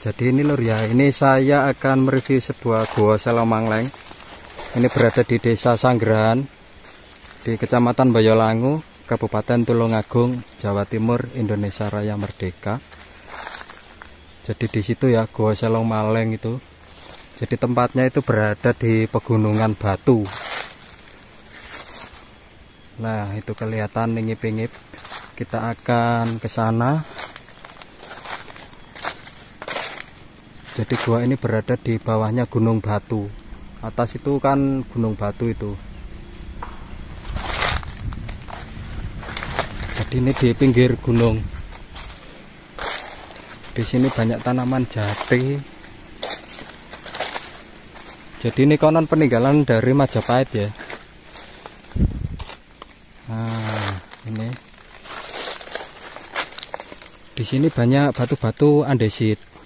jadi ini lur ya, ini saya akan mereview sebuah gua Selomangleng. Ini berada di Desa Sanggerahan, di Kecamatan Boyolangu, Kabupaten Tulungagung, Jawa Timur, Indonesia Raya Merdeka. Jadi di situ ya Gua Selongmaleng itu. Jadi tempatnya itu berada di pegunungan batu. Nah, itu kelihatan ngip-ngip. Kita akan ke sana. Jadi gua ini berada di bawahnya Gunung Batu. Atas itu kan Gunung Batu itu. Jadi ini di pinggir gunung. Di sini banyak tanaman jati. Jadi ini konon peninggalan dari Majapahit ya. Nah, ini. Di sini banyak batu-batu andesit.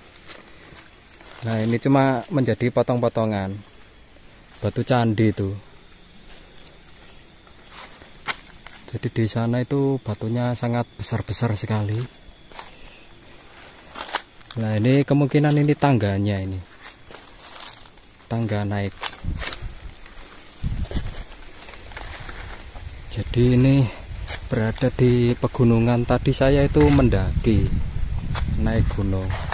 Nah, ini cuma menjadi potong-potongan. Batu candi itu. Jadi di sana itu batunya sangat besar-besar sekali. Nah, ini kemungkinan ini tangganya ini. Tangga naik. Jadi ini berada di pegunungan tadi saya itu mendaki naik gunung.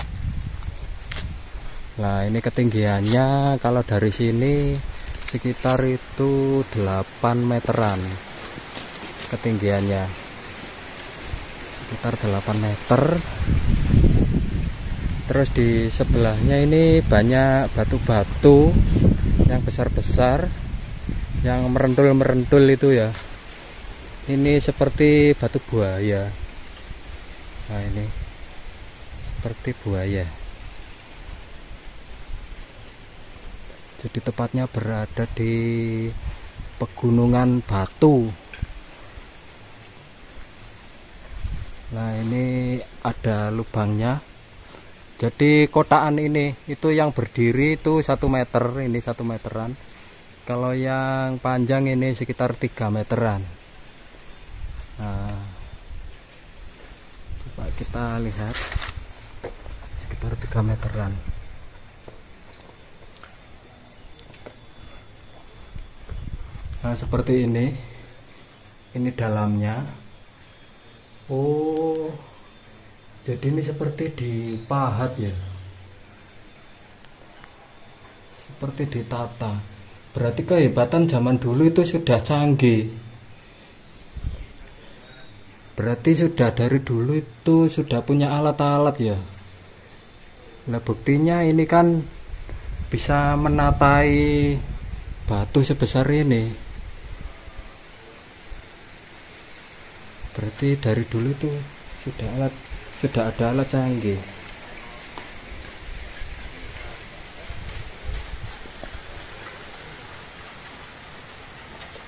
Nah ini ketinggiannya kalau dari sini sekitar itu 8 meteran ketinggiannya. Sekitar 8 meter. Terus di sebelahnya ini banyak batu-batu yang besar-besar yang merentul-merentul itu ya. Ini seperti batu buaya. Nah ini seperti buaya jadi tepatnya berada di pegunungan batu. Nah ini ada lubangnya. Jadi kotaan ini itu yang berdiri itu satu meter ini satu meteran. Kalau yang panjang ini sekitar 3 meteran. Nah coba kita lihat. Sekitar 3 meteran Nah, seperti ini. Ini dalamnya. Oh. Jadi ini seperti dipahat ya. Seperti ditata. Berarti kehebatan zaman dulu itu sudah canggih. Berarti sudah dari dulu itu sudah punya alat-alat ya. Nah, buktinya ini kan bisa menatai batu sebesar ini. Berarti dari dulu tuh sudah alat sudah ada alat canggih.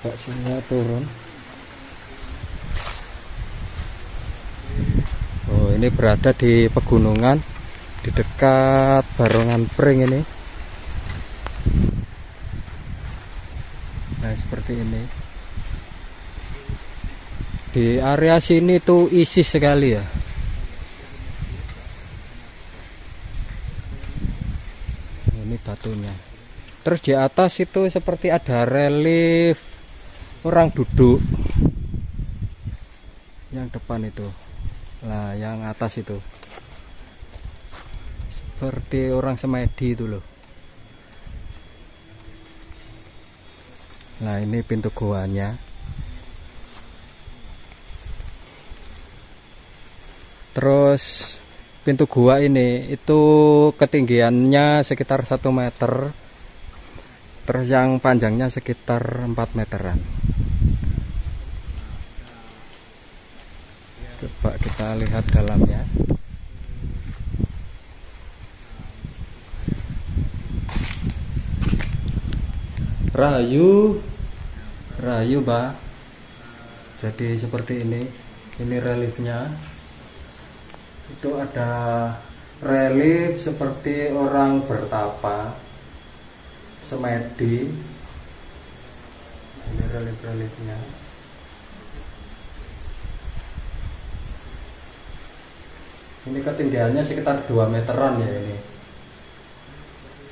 Coba turun. Oh ini berada di pegunungan di dekat barongan pring ini. Nah seperti ini di area sini tuh isi sekali ya. Ini batunya. Terus di atas itu seperti ada relief. Orang duduk. Yang depan itu. Nah yang atas itu. Seperti orang semedi itu loh. Nah ini pintu goanya terus pintu gua ini itu ketinggiannya sekitar satu meter. Terus yang panjangnya sekitar 4 meteran. Coba kita lihat dalamnya. Rayu rayu mbak jadi seperti ini. Ini reliefnya itu ada relief seperti orang bertapa semedi. Ini relief-reliefnya. Ini ketinggiannya sekitar 2 meteran ya ini.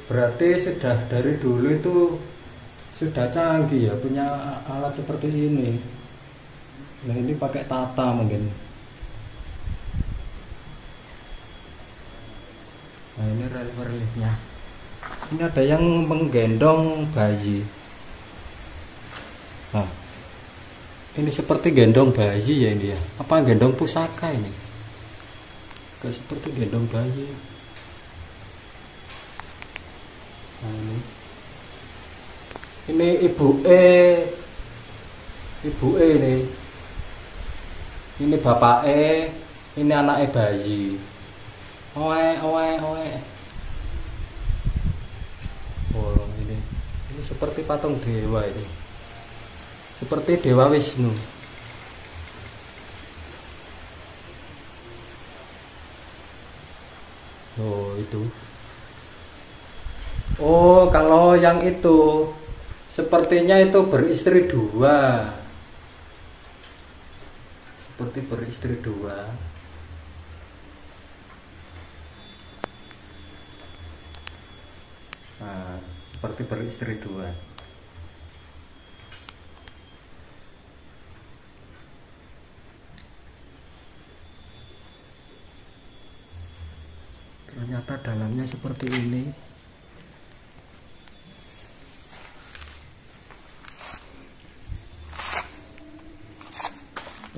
Berarti sudah dari dulu itu sudah canggih ya punya alat seperti ini. Nah ini pakai tata mungkin nah ini relief-reliefnya. Ini ada yang menggendong bayi. Nah ini seperti gendong bayi ya ini ya. Apa gendong pusaka ini? Kayak seperti gendong bayi. Nah ini. Ini ibu E ibu E ini. Ini bapak E ini anak E bayi oe oe oe. Oh ini. Ini seperti patung dewa ini. Seperti dewa Wisnu. Oh itu. Oh kalau yang itu sepertinya itu beristri dua. Seperti beristri dua nah, seperti beristri dua ternyata dalamnya seperti ini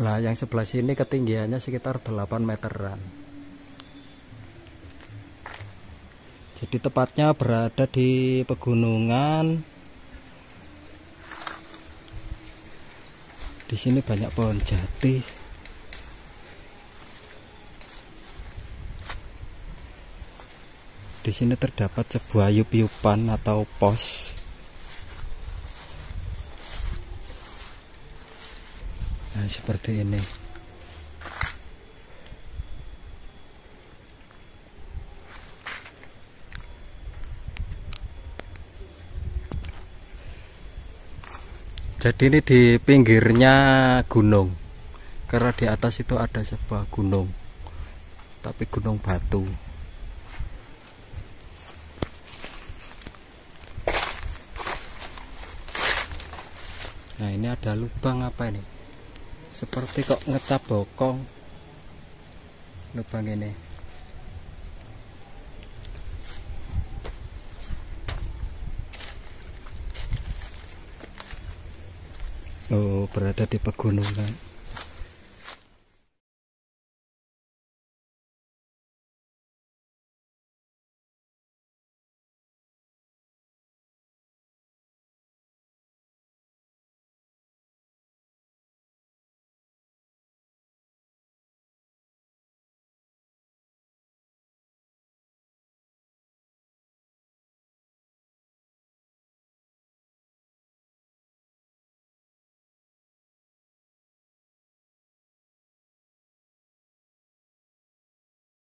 Nah, yang sebelah sini ketinggiannya sekitar 8 meteran. Jadi tepatnya berada di pegunungan. Di sini banyak pohon jati. Di sini terdapat sebuah yup-yupan atau pos. Nah, seperti ini. Jadi ini di pinggirnya gunung. Karena di atas itu ada sebuah gunung. Tapi gunung batu. Nah, ini ada lubang apa ini? seperti kok ngecap bokong lubang ini berada di pegunungan